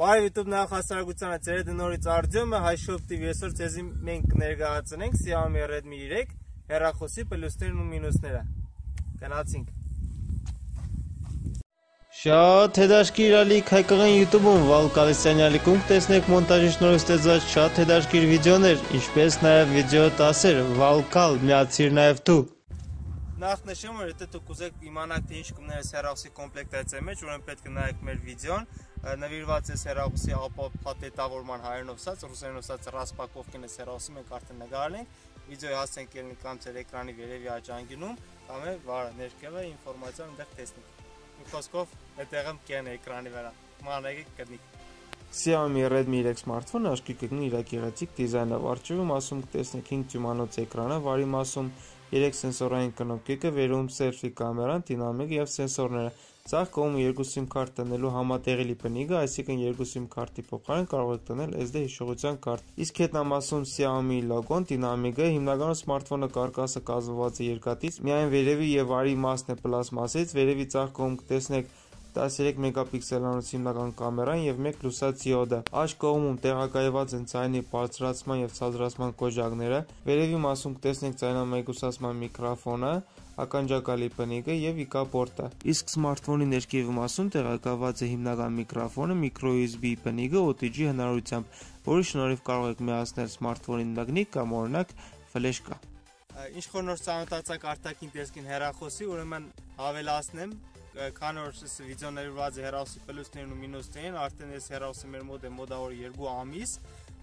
Բարև YouTube նախասարգությանը ծերեդը նորից Արտյոմը Հայշոպ TV այսօր ցեզի մենք կներկայացնենք Xiaomi Redmi 3 հեռախոսի պլյուսներն ու մինուսները։ Գնացինք։ Շատ հետաքրքիր ալիք հայկական YouTube-ում Վալ Կալիսյանյալի կունք տեսնեք մոնտաժի շնորհիվ ստեղծած շատ հետաքրքիր վիդեոներ, ինչպես նաև վիդեո 10-եր, Վալկալ, միացիր նաև դու։ Նախ նշեմ, որ եթե դուք ուզեք իմանաք թե ինչ կմներ հեռախոսի կոմպլեկտացիայի մեջ, ուրեմն պետք է նայեք մեր վիդեոն, նվիրված է հեռախոսի ապապատետավորման հայերենով ասած, ռուսերենով ասած ռասպակովկին է հեռախոսի մենք արդեն նկարել ենք։ Վիդեոյի հասցենք ելնի կամ ձեր էկրանի վերևի աճանգինում, կամ է վարը ներքևը ինֆորմացիան այնտեղ տեսնեք։ Մի խոսքով այդտեղը կեն էկրանի վրա։ Մանեգի կդնիկ։ Xiaomi Redmi 3 սմարթֆոնը աչքի կգնի իր գեղեցիկ դիզայնով։ Արջևի մասում կտեսնեք 5 դյումանոց էկրանը, վարի մասում 3 սենսորային կնոպկիկը, վերում սելֆի կամերան, դինամիկ եւ սենսորները։ Ցախ կողմը երկու SIM քարտ տնելու համատեղելի պնիկը, այսինքն երկու SIM քարտի փոխարեն կարող եք տնել SD հիշողության կարտ։ Իսկ հետնամասում Xiaomi լոգոն, դինամիկը, հիմնականում սմարթֆոնը կարկասը կազմված է երկաթից, միայն վերևի եւ արի մասն է պլաստմասից, վերևի ցախ կողմ կտեսնեք 13 մեգապիքսելանոց հիմնական կամերան եւ 1 լուսացիոդը։ Աջ կողմում տեղակայված են ցայնի բարձրացման եւ ցածրացման կոժակները։ Վերևի մասում կտեսնենք ցայնամեգուսացման միկրոֆոնը, ականջակալի պնիկը եւ իկապորտը։ Իսկ սմարթֆոնի ներքևի մասում տեղակայված է հիմնական միկրոֆոնը, micro USB պնիկը OTG հնարավորությամբ, որի շնորհիվ կարող եք միացնել սմարթֆոնին մագնիկ կամ օրինակ ֆլեշկա ինչ խորնոր ծանոթացակ արտաքին տեսքին հեռախոսի, ուրեմն հավելացնեմ քան որ վիդեոն ներված է հերոսի պլյուսներն ու մինուսներին, արդեն այս հերոսը մեր մոտ է մոդավոր 2 ամիս,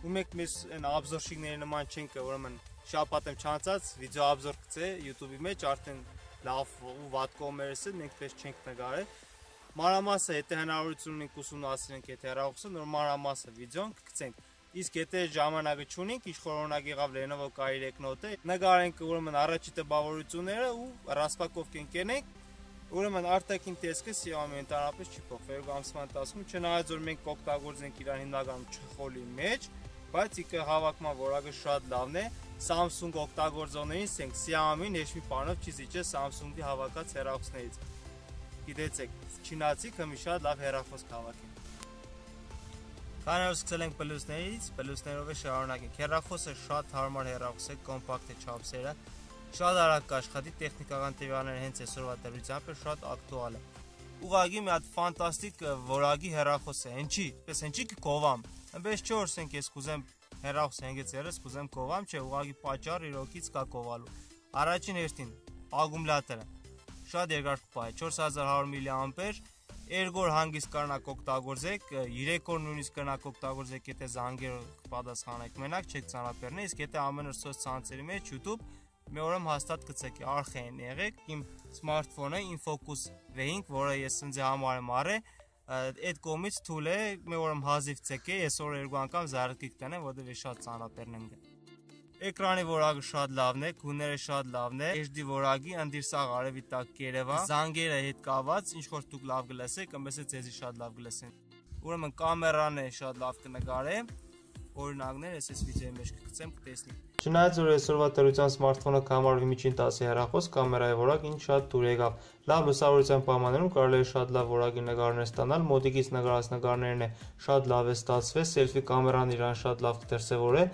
ու մենք մեզ այն աբզորշիկների նման չենք, ուրեմն շապատ եմ չանցած վիդեո աբզոր գցե YouTube-ի մեջ արդեն լավ ու վատ կոմերսը մենք պես չենք նկարել։ Մանրամասը եթե հնարավորություն ունենք ուսումնասիրենք այդ հեռախոսը, նոր մանրամասը վիդեոն կգցենք։ Իսկ եթե ժամանակը չունենք, ինչ խորոնակ եղավ Lenovo K3 Note-ը, նկարենք ուրեմն առաջի տպավորությունները ու ռասպակով կենկենենք Ուրեմն արտաքին տեսքը Xiaomi ընդհանրապես չի փոխվել ամսման ընթացքում, չնայած որ մենք օգտագործենք իրան հիմնականում չխոլի մեջ, բայց իքը հավաքման որակը շատ լավն է։ Samsung օգտագործողներին ասենք Xiaomi-ն ոչ մի բանով չի զիջե Samsung-ի հավաքած հեռախոսներից։ Գիտեցեք, չինացի քմի շատ լավ հեռախոս հավաքեն։ Քանի որ սկսել ենք պլյուսներից, պլյուսներով է շարունակենք։ Հեռախոսը շատ հարմար հեռախոս է, կոմպակտ է չափսերը, Շատ արագ կաշխատի տեխնիկական տվյալները հենց այսօրվա դրությամբ է շատ ակտուալ է։ Ուղղակի մի հատ ֆանտաստիկ որակի հեռախոս է։ Ինչի՞, պես ինչի՞ Այնպես չէ որ ասենք ես կուզեմ հեռախոս հենգեց երես կուզեմ կովամ, չէ, ուղղակի պատճառ իրոքից կա կովալու։ Առաջին հերթին ակումուլյատորը շատ երկար կպահ է 4100 մА Երգոր հանգիստ կարնակ օգտագործեք, 3 օր նույնիսկ կարնակ օգտագործեք, եթե զանգեր պատասխանեք մենակ, չեք ծանրապերնի, իսկ եթե ամեն օր սոցցանցերի մեջ YouTube մի օրում հաստատ գցեք արխային եղեք իմ սմարթֆոնը InFocus V5, որը ես ինձ համար եմ առել, այդ կողմից թույլ է մի օրում հազիվ ցեկե, ես օր երկու անգամ զարգիկ տնեմ, որտեղ ես շատ ծանրապերն եմ գա։ Էկրանի որակը շատ լավն է, գույները շատ լավն է, HD որակի, անդիրսաղ արևի տակ Երևան, զանգերը հետ կաված, ինչ որ դուք լավ գլսեք, ըմբես է ձեզի շատ լավ գլսեն։ Ուրեմն կամերան է շատ լավ կնկարե, օրինակներ ես այս վիդեոյի մեջ կգցեմ, կտեսնի։ Չնայած որ այսօրվա տերության սմարթֆոնը կհամարվի միջին 10-ի հեռախոս, կամերայի որակ ինչ շատ դուր եկավ։ Լավ լուսավորության պայմաններում կարելի է շատ լավ որակի նկարներ ստանալ, մոտիկից նկարած նկարներն է շատ լավ է ստացվել, սելֆի կամերան իրան շատ լավ կդրսևոր է,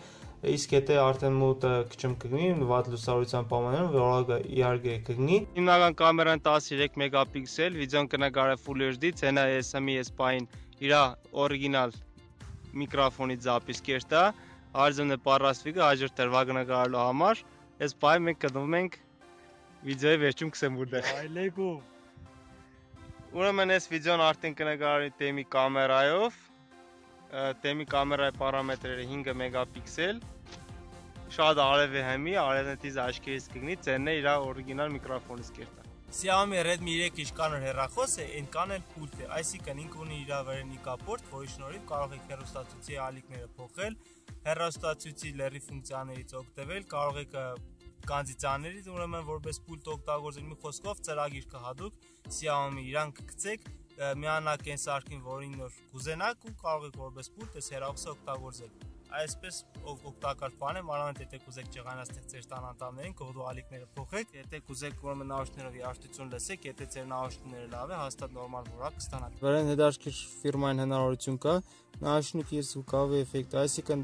իսկ եթե արդեն մոտը քչմ կգնի, վատ լուսավորության պայմաններում որակը իհարկե կգնի։ Հիմնական կամերան 13 մեգապիքսել, վիդեոն կնկարե Full HD, ցենա SMI S-պային իր օրիգինալ միկրոֆոնի զապիս Արձն է պարասվիկը հաջորդ դրվա գնալու համար։ Այս բայ մենք կդնում ենք վիդեոյի վերջում կսեմ որտեղ։ Այլեգո։ Ուրեմն այս վիդեոն արդեն կնկարի թեմի կամերայով։ Թեմի կամերայի պարամետրերը 5 մեգապիքսել։ Շատ արև է հեմի, արևնետից աչքերից կգնի, ցենն է իր օրիգինալ միկրոֆոնից կերտա։ Xiaomi Redmi 3 իշքան հեռախոս է, այնքան էլ պուլտ է։ Այսինքն ինքը ունի իր վերնի կապորտ, որի շնորհիվ կարող եք հեռուստացույցի ալիքները փոխել, հեռուստացույցի լերի ֆունկցիաներից օգտվել, կարող եք կանձիցաներից ուրեմն որպես պուլտ օգտագործել մի խոսքով ծրագիր կհադուկ Xiaomi իրան կգցեք միանակ այն սարքին, որին նոր կուզենաք ու կարող եք որպես պուլտ այս հեռախոսը օգտագործել։ այսպես օգտակար բան է, մանավանդ եթե կուզեք ջղանացնել ձեր տան անդամներին, կողդու ալիքները փոխեք, եթե կուզեք ուրեմն նաուշներով երաժշտություն լսեք, եթե ձեր նաուշները լավ է, հաստատ նորմալ որակ կստանաք։ Վրան հետարքիր ֆիրմային հնարավորություն կա նաուշնիկ իր զուգավի էֆեկտ, այսինքն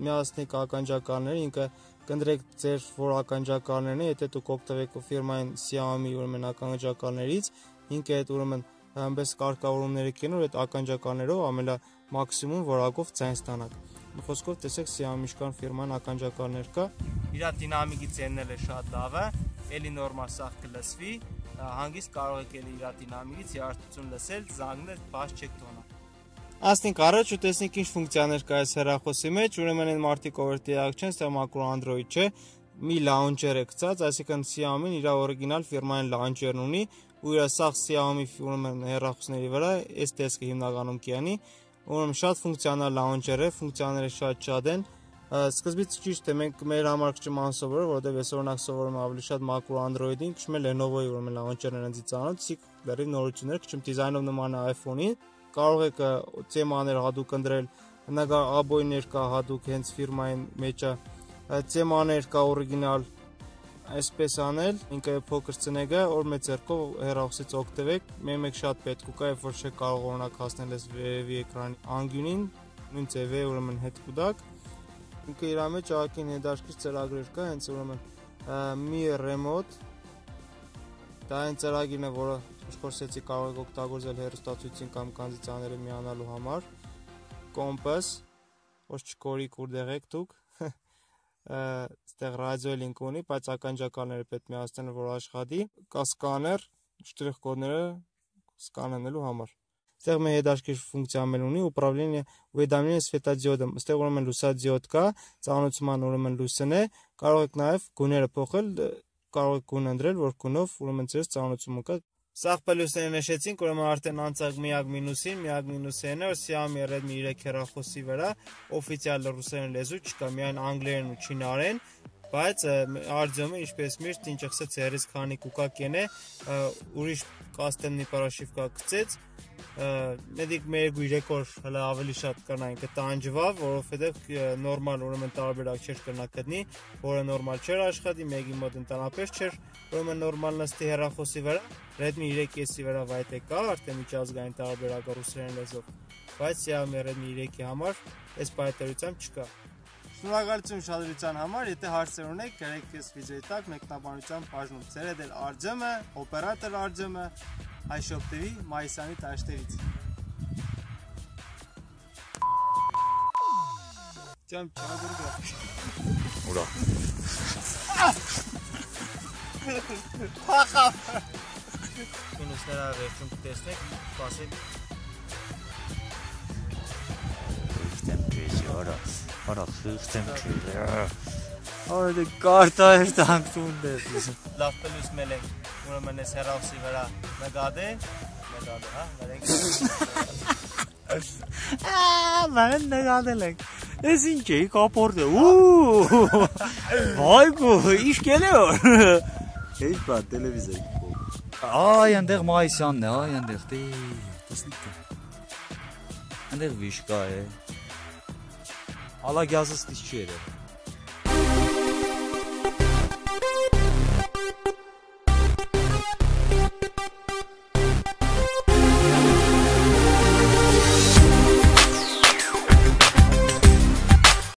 միացնեք ականջակալները, ինքը կնդրեք ձեր որ ականջակալներն է, եթե դուք օգտվեք ֆիրմային Xiaomi ուրեմն ականջակալներից, ինքը այդ ուրեմն այնպես կարգավորումները կենոր այդ ականջականներով ամենա մաքսիմում որակով ցայն ստանաք։ Խոսքով տեսեք Xiaomi-շկան ֆիրման ականջականներ կա։ Իր դինամիկի ցենն է շատ լավ է, էլի նորմալ սախ կլսվի, հանգիստ կարող եք էլի իր դինամիկից երաժշտություն լսել, զանգնել, բաց չեք տոնա։ Ասնենք առաջ ու տեսնենք ինչ ֆունկցիաներ կա այս հեռախոսի մեջ, ուրեմն այն մարտիկ ով տեղակ չեն, ստեղ մակրո Android չէ, մի launcher է գծած, այսինքն Xiaomi-ն իր օրիգինալ ֆիրմային launcher-ն ունի, ու իր սաղ Xiaomi ուրեմն հեռախոսների վրա այս տեսքը հիմնականում կյանի, ուրեմն շատ ֆունկցիոնալ launcher է, ֆունկցիաները շատ շատ են։ Սկզբից ճիշտ է, մենք մեր համար քիչ անսովոր, որովհետև այս օրինակ սովորում ավելի շատ macro Android-ին, քիչ մե Lenovo-ի ուրեմն launcher-ն են ծանոթ, ցիկ լրիվ նորություններ, քիչ դիզայնով նման է iPhone-ին։ Կարող եք թեմաներ հadoop ընտրել, հնագա աբոյներ կա հadoop հենց ֆիրմային մեջը, թեմաներ կա օրիգինալ այսպես անել, ինքը փոքր ծնեգը, որ մեծ ձեռքով հեռախոսից օգտվեք, մեկ շատ պետք ու կա, երբ որ չեք կարող օրինակ հասնել այս վերևի էկրանի անգյունին, նույն ձևի ուրեմն հետ կուտակ։ Ինքը իր մեջ ակին հետարքիր ծրագրեր կա, հենց ուրեմն մի remote դա այն ծրագիրն է, որը ինչքորսեցի կարող եք օգտագործել հեռուստացույցին կամ կանզիցաները միանալու համար։ Compass, ոչ չկորի կուր դեղեք դուք այստեղ ռադիո լինք ունի, բայց ականջակալները պետք միացնել, որ աշխատի, կա սկաներ, շտրիխ կոդները սկանանելու համար։ Այստեղ մեր հետաքրքիր ֆունկցիա մել ունի управление уведомление светодиодом։ Այստեղ ուրեմն լուսադիոդ կա, ծանոթացման ուրեմն լույսն է, կարող եք նաև գույները փոխել, կարող եք գույն ընտրել, որ գունով ուրեմն ձեզ ծանոթացումը կա Սաղ պլյուսները նշեցինք, ուրեմն արդեն անցակ միակ մինուսին, միակ մինուսը որ Xiaomi Redmi 3 հեռախոսի վրա օֆիցիալ ռուսերեն լեզու չկա, միայն անգլերեն ու չինարեն, բայց արձյոմը ինչպես միշտ ինչ ասած երես քանի կուկակեն է, ուրիշ կաստեմնի պարաշիվկա գծեց, մեդիկ մեր գույրեկոր հələ ավելի շատ կանային կտանջվա, որովհետև նորմալ ուրեմն տարբերակ չէր կնա գտնի, որը նորմալ չէր աշխատի, մեկի մոտ ընդանապես չէր, ուրեմն նորմալ նստի հեռախոսի վրա, Redmi 3S-ի վրա վայթե կա, արդեն միջազգային տարբերակը ռուսերեն լեզվով, բայց Xiaomi Redmi 3-ի համար այս պայտերությամբ չկա։ Շնորհակալություն շադրության համար, եթե հարցեր ունեք, գրեք այս վիդեոյի տակ մեկնաբանության բաժնում։ Ձեր հետ էլ Արձեմը, օպերատոր Արձեմը, iShop TV մայիսանի տաշտերից։ Ջամ չագուրգա։ Ուրա։ Փախավ։ Կինոսները վերջում կտեսնեք, սպասեք։ արա։ Արա խիղճեմ քեզ։ Արդ կարտա էր տանկում դες։ Լավ պլյուս մել ենք ուրեմն այս հեռախոսի վրա նկատե, նկատե, հա, վերենք։ Ահա, ման նկատել ենք։ Էս ինչ է կապորտը։ Ու! Վայ գո, ինչ կելեոր։ Էս բա տելևիզոր։ Այ այնտեղ Մայիսյանն է, այ այնտեղ դե, տեսնիք։ Այնտեղ վիշկա է։ Alagazı dişçileri.